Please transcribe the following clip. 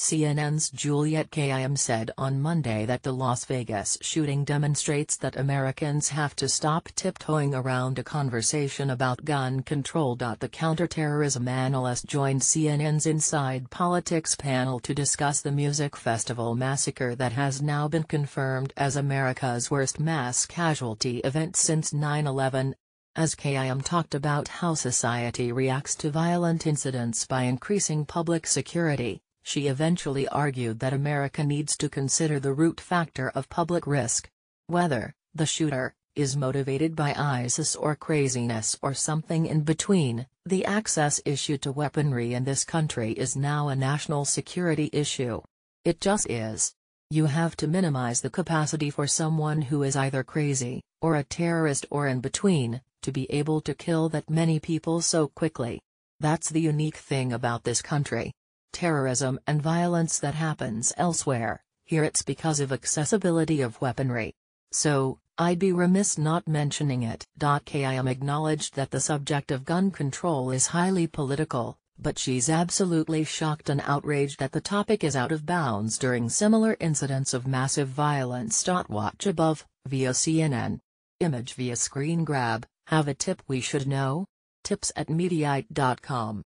CNN's Juliette Kayyem said on Monday that the Las Vegas shooting demonstrates that Americans have to stop tiptoeing around a conversation about gun control. The counterterrorism analyst joined CNN's Inside Politics panel to discuss the music festival massacre that has now been confirmed as America's worst mass casualty event since 9-11, as Kayyem talked about how society reacts to violent incidents by increasing public security, she eventually argued that America needs to consider the root factor of public risk. Whether, the shooter, is motivated by ISIS or craziness or something in between, the access issue to weaponry in this country is now a national security issue. It just is. You have to minimize the capacity for someone who is either crazy, or a terrorist or in between, to be able to kill that many people so quickly. That's the unique thing about this country terrorism and violence that happens elsewhere, here it's because of accessibility of weaponry. So, I'd be remiss not mentioning it. Kayyem acknowledged that the subject of gun control is highly political, but she's absolutely shocked and outraged that the topic is out of bounds during similar incidents of massive violence. Watch above, via CNN. Image via screen grab, have a tip we should know? Tips at Mediaite.com